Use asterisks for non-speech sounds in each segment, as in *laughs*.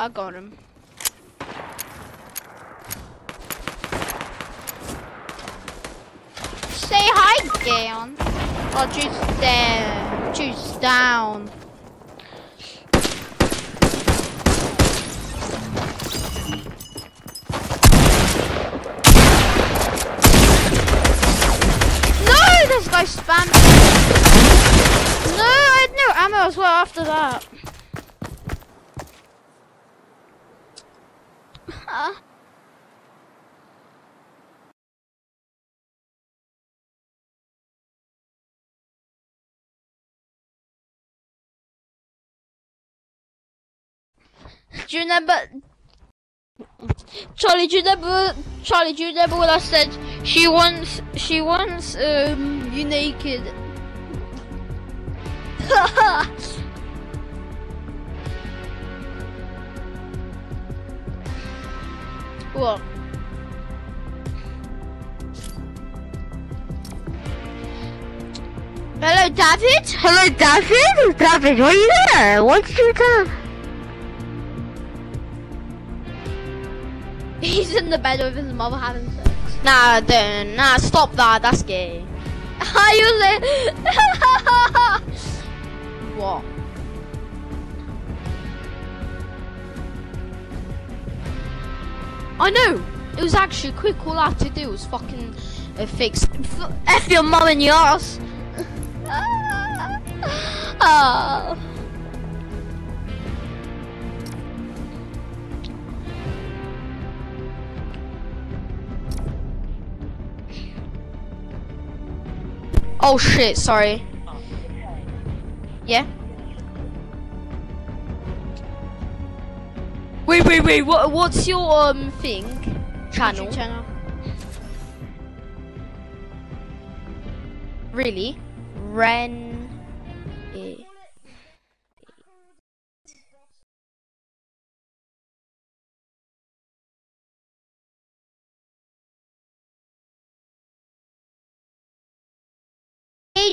I got him. Say hi, Gaon. Oh, juice there. Juice down. No, this guy spammed. No, I had no ammo as well after that. Uh. Remember? Charlie, remember? Charlie, I said she wants, she wants, um, you naked? *laughs* what? Hello, David. Hello, David? David, what are you there? What's you doing? He's in the bed with his mother having sex. Nah, don't. Nah, stop that. That's gay. *laughs* Are you say? *laughs* what? I know. It was actually quick. All I had to do was fucking uh, fix. F, F your mum in your ass. *laughs* Ah. Oh shit, sorry. Yeah? Wait, wait, wait, what, what's your um thing? Channel? channel. Really? Ren...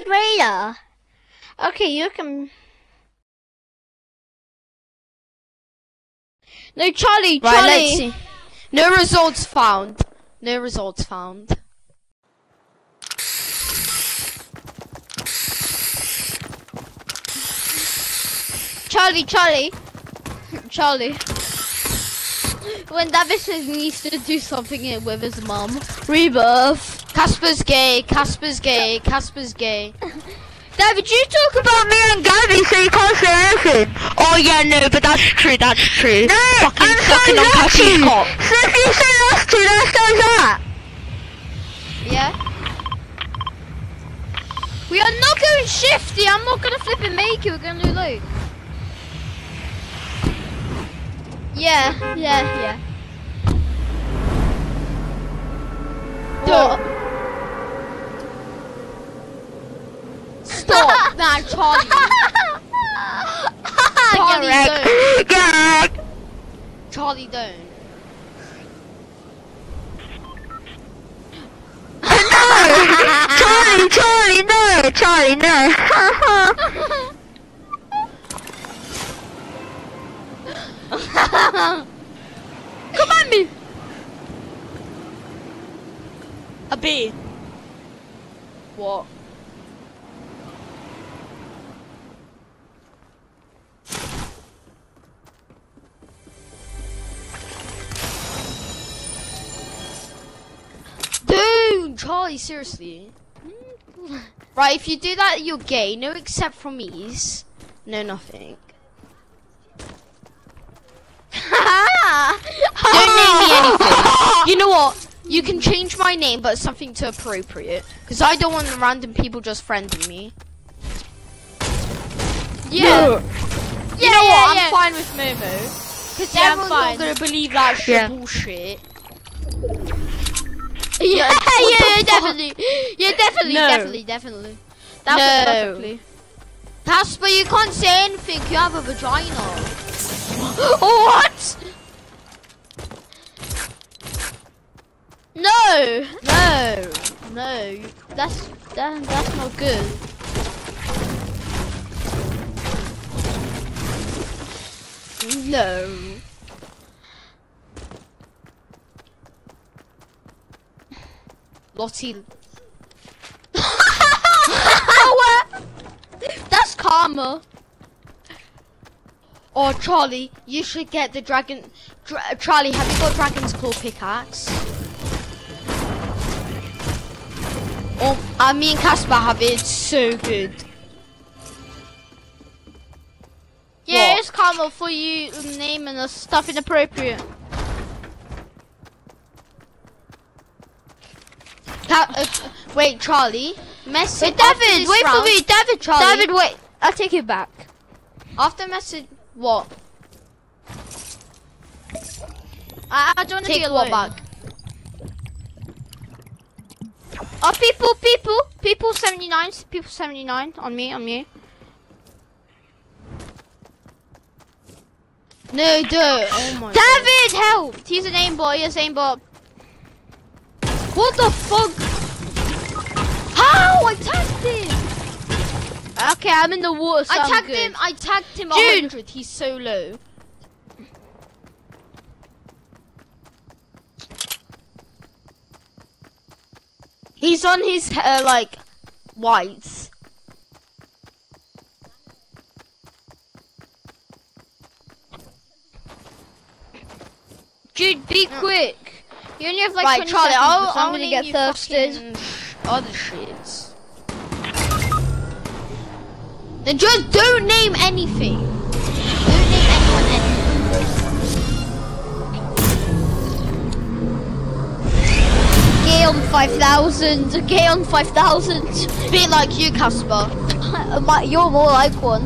Raider. Okay, you can... No, Charlie, Right, Charlie! let's see. No results found. No results found. Charlie, Charlie, *laughs* Charlie. When David says he needs to do something with his mum, rebirth. Kasper's gay. Kasper's gay. Kasper's gay. *laughs* David, you talk about me and Gabby, so you can't say anything. Oh yeah, no, but that's true. That's true. No, Fucking I'm sucking saying on to. cock. So if you say us two, that. Yeah. We are not going shifty. I'm not gonna flip and make you. We're gonna do low. Yeah, yeah, yeah. What? Stop *laughs* that, Charlie. Charlie, Get don't. Get. Charlie, don't. *laughs* *laughs* Charlie, Charlie, no, Charlie, no. *laughs* Come at me. A bit. What? Dude, Charlie, seriously. Hmm? Right, if you do that, you're gay. No, except for me's. No, nothing. *laughs* Don't name me anything. You know what? You can change my name, but something to appropriate. Because I don't want random people just friending me. Yeah. You Yeah, know yeah, what? yeah. I'm fine with Momo. Because Yeah, I'm everyone's fine. not going to believe that shit Yeah. bullshit. Yeah, yeah, definitely. Yeah, definitely, No. definitely, definitely. That No. perfectly. Kasper, you can't say anything. You have a vagina. *gasps* what? No, no, no. That's that, that's not good. No. Lottie. that's karma. Or Charlie, you should get the dragon. Dra Charlie, have you got Dragon's Claw pickaxe? Oh, uh, me and Kasper have it. It's so good. Yeah, What? it's karma for you naming us stuff inappropriate. Ca- uh, wait, Charlie. Message. Wait, David, wait for me, David, Charlie. David, wait. I'll take it back. After message, what? I, I don't want to Take what back? Oh, people, people, people 79, people 79, on me, on me. No, don't. Oh my David, help! He's an aimbot, he's an aimbot. What the fuck? How? I tagged him! Okay, I'm in the water, so I tagged him. I tagged him. Dude. 100. He's so low. He's on his, uh, like, whites. Dude, be quick. You only have like right, 20 Charlie, seconds I'll, before I'm I'm gonna gonna get you thirsted. fucking- Other shits. Then just don't name anything. On 5000, gay on 5000. Be like you, Kasper. *laughs* You're more like one.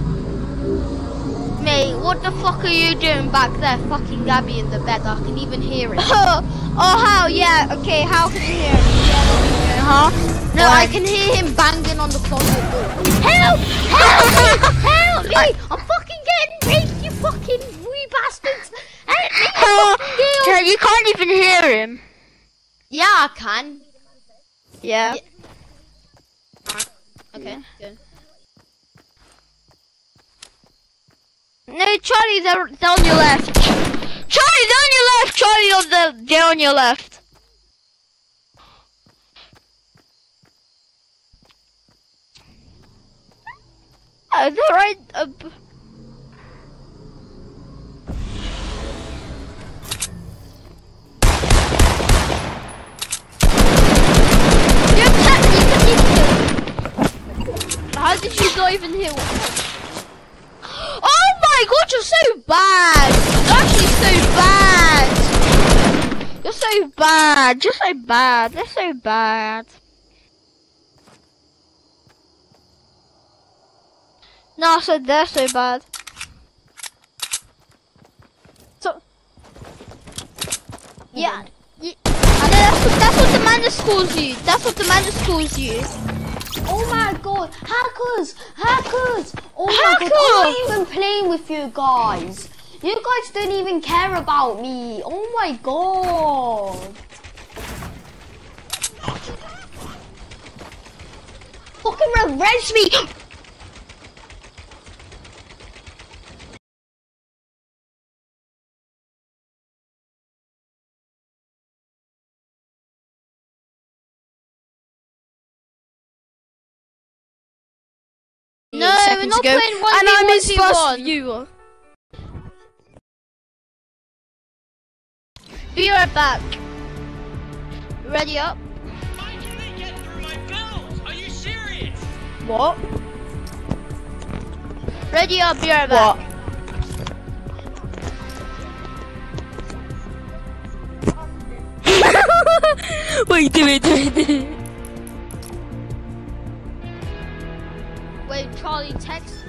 Mate, what the fuck are you doing back there? Fucking Gabby in the bed, I can even hear it. *laughs* oh, how? Yeah, okay, how can you hear it? Yeah, huh? No, I can hear him banging on the closet door. Help! *laughs* Help me! Help me! I'm fucking getting raped, you fucking wee bastards! Help me! you fucking you can't even hear him. Yeah, I can. Yeah. Okay, good. No, Charlie, they're, they're on your left. Charlie, they're on your left. Charlie, on the, they're on your left. Uh, they're right. Uh, did you not even hear what? Oh my god, you're so bad! You're actually so bad! you're so bad. You're so bad. They're so bad. No, I said they're so bad. So, yeah. yeah. And that's, what, that's what the man calls you. That's what the man calls you. Oh my god, hackers! Hackers! Oh my god, I'm not even playing with you guys. You guys don't even care about me. Oh my god. Fucking revenge me! No, we're seconds not ago, and I'm his v first one. viewer. Be right back. Ready up? Why can they get through my bells? Are you serious? What? Ready up, be right back. *laughs* Wait, do it, do it, do it. Wait, Charlie, text